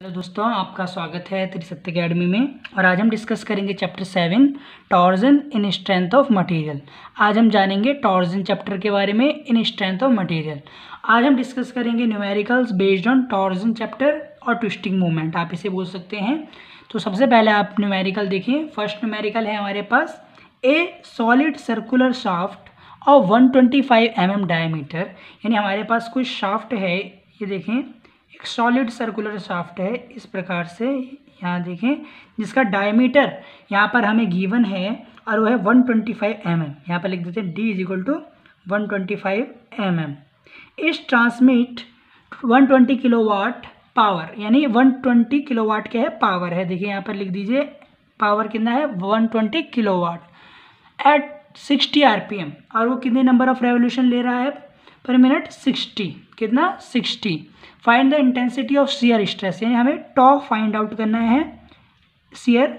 Hello दोस्तों, आपका स्वागत है त्रिसत्य अकेडमी में। और आज हम डिस्कस करेंगे chapter seven torsion in strength of material आज हम जानेंगे टॉर्जन चैप्टर के बारे में इन स्ट्रेंथ ऑफ़ मटेरियल आज हम डिस्कस करेंगे numericals based on torsion chapter और ट्विस्टिंग मूवमेंट आप इसे बोल सकते हैं। तो सबसे पहले आप न्यूमेरिकल देखिए। फ़र्स्ट न्यूमेरिकल है हमारे पास ए सॉलिड सर्कुलर शाफ्ट और वन ट्वेंटी एम डायमीटर यानी हमारे पास कुछ शाफ्ट है, ये देखें। एक सॉलिड सर्कुलर शाफ्ट है, इस प्रकार से यहाँ देखें, जिसका डायमीटर यहाँ पर हमें गिवन है, और वो है 125 ट्वेंटी फाइव एम एम यहाँ पर लिख देते हैं D is equal to one twenty five m m is transmit 120 kilowatt power यानी 120 किलोवाट क्या है? पावर है। देखिए, यहाँ पर लिख दीजिए पावर कितना है? 120 किलोवाट एट 60 आरपीएम और वो कितने नंबर ऑफ़ रेवोल्यूशन ले रहा है? पर मिनट 60 कितना? 60 find the intensity of shear stress यानी हमें टॉ फाइंड आउट करना है शेयर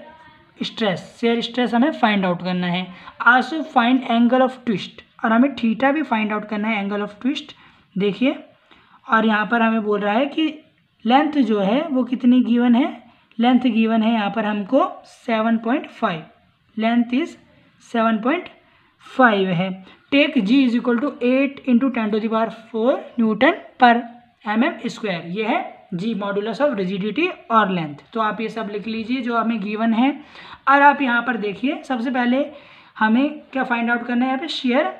स्ट्रेस शेयर स्ट्रेस हमें फाइंड आउट करना है। Also find angle of twist और हमें थीटा भी फाइंड आउट करना है एंगल ऑफ़ ट्विस्ट देखिए। और यहाँ पर हमें बोल रहा है कि लेंथ जो है वो कितनी गिवन है? लेंथ गिवन है यहाँ पर हमको seven point five length is seven point five है। Take G is equal to eight into ten to the power four newton per m m square ये है जी मॉडुलस ऑफ़ रिजिडिटी और length तो आप ये सब लिख लीजिए जो हमें गिवन है। और आप यहाँ पर देखिए, सबसे पहले हमें क्या फाइंड आउट करना है यहाँ पे? शेयर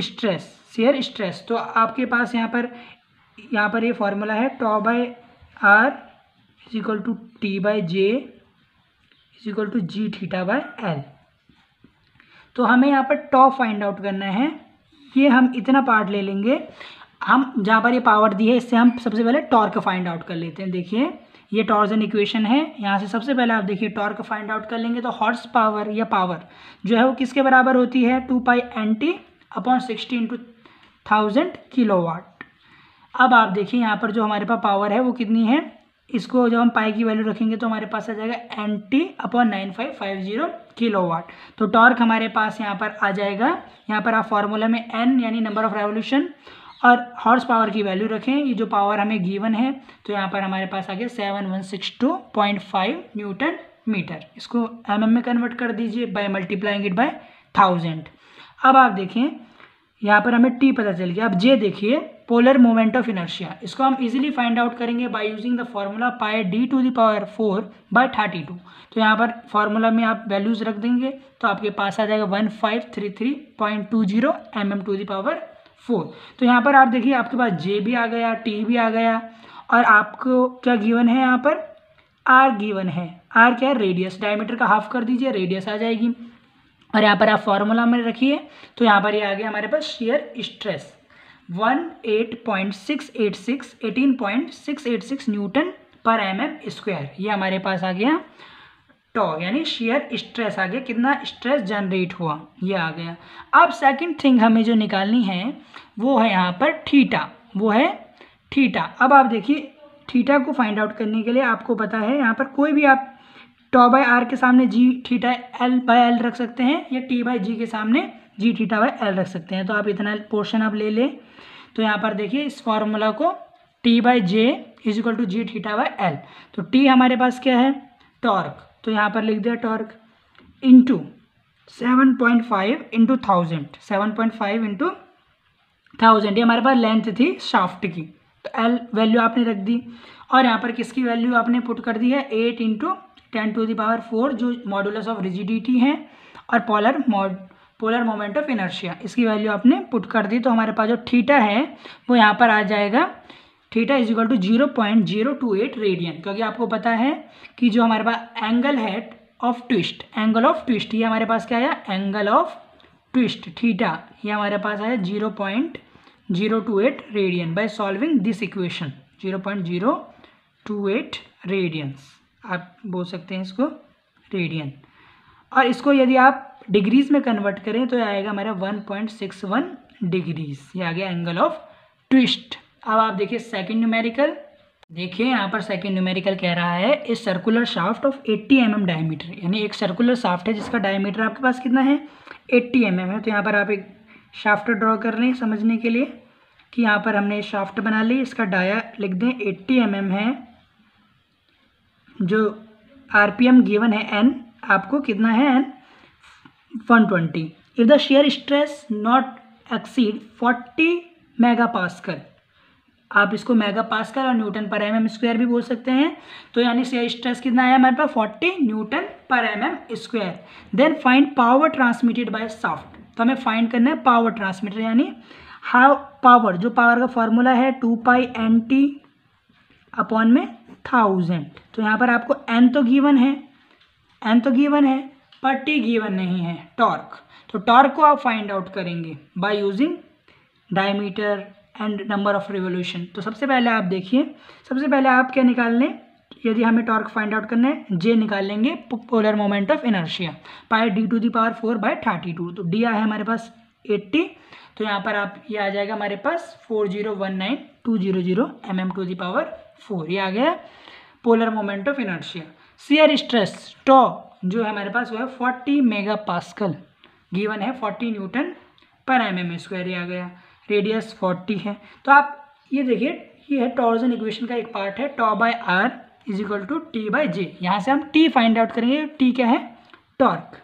स्ट्रेस शेयर स्ट्रेस तो आपके पास यहाँ पर यहाँ पर ये यह फॉर्मूला है tau by R is equal to T by J is equal to G theta by L तो हमें यहाँ पर टॉ फाइंड आउट करना है। ये हम इतना पार्ट ले लेंगे। हम जहाँ पर ये पावर दी है, इससे हम सबसे पहले टॉर्क फाइंड आउट कर लेते हैं। देखिए, ये टॉर्जन इक्वेशन है। यहाँ से सबसे पहले आप देखिए टॉर्क फाइंड आउट कर लेंगे तो हॉर्स पावर या पावर जो है वो किसके बराबर होती है? Two pi N T upon sixty into thousand kilo watt अब आप देखिए, यहाँ पर जो हमारे पास पावर है वो कितनी है? इसको जब हम पाई की वैल्यू रखेंगे तो हमारे पास आ जाएगा N T upon nine five five zero kilo watt तो टॉर्क हमारे पास यहाँ पर आ जाएगा। यहाँ पर आप फॉर्मूला में एन यानी नंबर ऑफ़ रेवोल्यूशन और हॉर्स पावर की वैल्यू रखें। ये जो पावर हमें गिवन है तो यहाँ पर हमारे पास आ गया seven one six two point five newton metre इसको एम एम में कन्वर्ट कर दीजिए by multiplying it by thousand अब आप देखें, यहाँ पर हमें टी पता चल गया। अब जे देखिए। पोलर मोमेंट ऑफ़ इनर्शिया इसको हम इजीली फाइंड आउट करेंगे by using the formula pi D to the power four by thirty two तो यहाँ पर फार्मूला में आप वैल्यूज़ रख देंगे तो आपके पास आ जाएगा one five three three point two zero m m to the power four तो यहाँ पर आप देखिए, आपके पास जे भी आ गया टी भी आ गया, और आपको क्या गिवन है यहाँ पर? आर गिवन है। आर क्या है? रेडियस डायमीटर का हाफ़ कर दीजिए रेडियस आ जाएगी। और यहाँ पर आप फॉर्मूला में रखिए तो यहाँ पर ये यह आ गया हमारे पास shear stress one eight point six eight six eighteen point six eight six newton per m m square. ये हमारे पास आ गया टॉ, यानी शेयर स्ट्रेस आ गया कितना स्ट्रेस जनरेट हुआ, ये आ गया। अब सेकंड थिंग हमें जो निकालनी है, वो है यहाँ पर थीटा, वो है थीटा। अब आप देखिए, थीटा को फाइंड आउट करने के लिए आपको पता है, यहाँ पर कोई भी आप टॉ बाय आर के सामने G, theta L by L रख सकते हैं, या टी बाय जी के सामने जी थीटा बाय एल रख सकते हैं। तो आप इतना पोर्शन आप ले लें। तो यहाँ पर देखिए, इस फॉर्मूला को T by J is equal to G theta by L तो टी हमारे पास क्या है? टॉर्क तो यहाँ पर लिख दिया torque into seven point five into thousand seven point five into thousand ये हमारे पास लेंथ थी शाफ्ट की। तो एल वैल्यू आपने रख दी। और यहाँ पर किसकी वैल्यू आपने पुट कर दी है? Eight into ten to power four जो मॉडुलस ऑफ़ रिजिडिटी है, और polar mod polar moment of inertia इसकी वैल्यू आपने पुट कर दी तो हमारे पास जो थीटा है, वो यहाँ पर आ जाएगा। Theta is equal to zero point zero two eight radian क्योंकि आपको पता है कि जो हमारे पास एंगल है of twist angle of twist ये हमारे पास क्या आया? एंगल ऑफ़ ट्विस्ट थीटा ये हमारे पास आया zero point zero two eight radian by solving this equation zero point zero two eight radians आप बोल सकते हैं इसको रेडियन और इसको यदि आप डिग्रीज में कन्वर्ट करें तो आएगा हमारा one point six one degrees ये आ गया एंगल ऑफ़ ट्विस्ट अब आप देखिए सेकेंड न्यूमेरिकल देखिए यहाँ पर सेकेंड न्यूमेरिकल कह रहा है a circular shaft of 80 m mm diameter यानी एक सर्कुलर शाफ्ट है जिसका डायमीटर आपके पास कितना है? 80 एम mm है। तो यहाँ पर आप एक शाफ्ट ड्रॉ कर लें समझने के लिए कि यहाँ पर हमने शाफ्ट बना ली, इसका डाया लिख दें 80 एम mm है। जो आरपीएम गिवन है एन आपको कितना है N one twenty if the shear stress not exceed forty mega pascal आप इसको मेगा पास्कल और न्यूटन पर एम एम स्क्वायर भी बोल सकते हैं। तो यानी शेयर स्ट्रेस कितना है हमारे पास? फोर्टी न्यूटन पर m m square then find power transmitted by shaft तो हमें फाइंड करना है पावर ट्रांसमिटर यानी हाउ पावर जो पावर का फॉर्मूला है two pi N T upon में थाउज़ेंड तो यहाँ पर आपको एन तो गिवन है। एन तो गिवन है। पर टी गिवन नहीं है टॉर्क तो टॉर्क को आप फाइंड आउट करेंगे by using diameter and number of revolution तो सबसे पहले आप देखिए, सबसे पहले आप क्या निकाल लें? यदि हमें टॉर्क फाइंड आउट करना है जे निकाल लेंगे polar moment of inertia pi D to the power four by thirty two तो डी आया है हमारे पास एट्टी तो यहाँ पर आप, ये आ जाएगा हमारे पास four zero one nine two zero zero m m to the power four ये आ गया polar moment of inertia shear stress tau जो है हमारे पास वो है फोर्टी मेगा पास्कल गिवन है फोर्टी न्यूटन पर एम एम स्क्वायर आ गया। रेडियस फोर्टी है। तो आप ये देखिए, ये है टॉर्जन इक्वेशन का एक पार्ट है, tau by R is equal to T by J. यहाँ से हम टी फाइंड आउट करेंगे। टी क्या है? टॉर्क।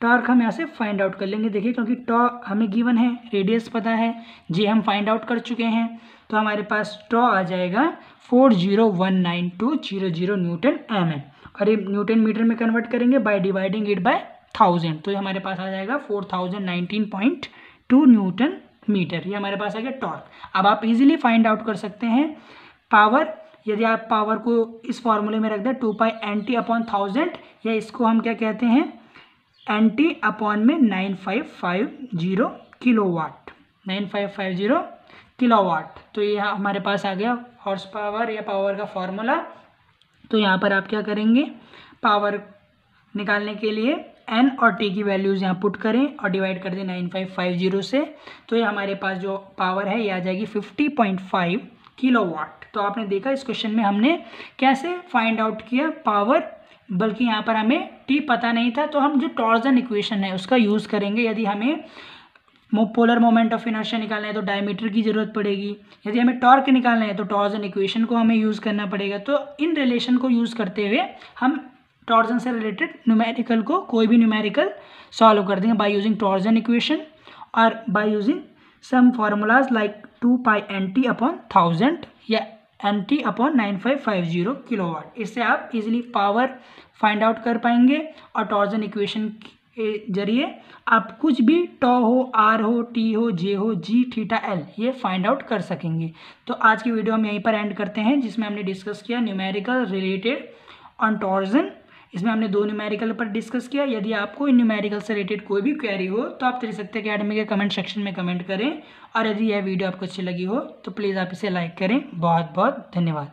टॉर्क हम यहाँ से फाइंड आउट कर लेंगे। देखिए, क्योंकि टॉ हमें गिवन है, रेडियस पता है, जे हम फाइंड आउट कर चुके हैं। तो हमारे पास टॉ आ जाएगा four zero one nine two zero zero newton m m ये न्यूटन मीटर में कन्वर्ट करेंगे by dividing it by thousand तो ये हमारे पास आ जाएगा four thousand nineteen point two newton metre. ये हमारे पास आ गया टॉर्क अब आप इजीली फाइंड आउट कर सकते हैं पावर यदि आप पावर को इस फॉर्मूले में रख दें two pi N T upon thousand या इसको हम क्या कहते हैं? एन टी अपॉन में nine five five zero kilo watt nine five five zero kilo watt तो ये हमारे पास आ गया हॉर्स पावर या पावर का फॉर्मूला तो यहाँ पर आप क्या करेंगे? पावर निकालने के लिए एन और टी की वैल्यूज़ यहाँ पुट करें और डिवाइड कर दें नाइन फाइव फाइव ज़ीरो से। तो ये हमारे पास जो पावर है, ये आ जाएगी fifty point five kilo watt तो आपने देखा इस क्वेश्चन में हमने कैसे फाइंड आउट किया पावर बल्कि यहाँ पर हमें टी पता नहीं था तो हम जो टॉर्जन इक्वेशन है उसका यूज़ करेंगे। यदि हमें पोलर मोमेंट ऑफ़ इनर्शिया निकालना है तो डायमीटर की ज़रूरत पड़ेगी। यदि हमें टॉर्क निकालना है तो टॉर्जन इक्वेशन को हमें यूज़ करना पड़ेगा। तो इन रिलेशन को यूज़ करते हुए हम टॉर्जन से रिलेटेड न्यूमेरिकल को कोई भी न्यूमेरिकल सॉल्व कर देंगे बाय यूजिंग टॉर्जन इक्वेशन और by using some formulas like two pi N T upon thousand या N T upon nine five five zero kilo watt इससे आप इजिली पावर फाइंड आउट कर पाएँगे और टॉर्जन इक्वेशन ज़रिए आप कुछ भी टॉ हो, आर हो, टी हो, जे हो, जी, थीटा, एल, ये फाइंड आउट कर सकेंगे। तो आज की वीडियो हम यहीं पर एंड करते हैं, जिसमें हमने डिस्कस किया न्यूमेरिकल रिलेटेड ऑन टॉर्जन इसमें हमने दो न्यूमेरिकल पर डिस्कस किया। यदि आपको इन न्यूमेरिकल से रिलेटेड कोई भी क्वेरी हो तो आप त्रिशक्ति अकेडमी के कमेंट सेक्शन में कमेंट करें। और यदि यह वीडियो आपको अच्छी लगी हो तो प्लीज़ आप इसे लाइक करें। बहुत बहुत धन्यवाद।